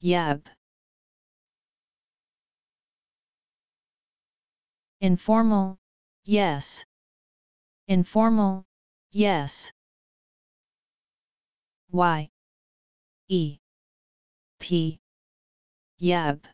yab. Informal, yes. Informal, yes. Y. E. P. Yab.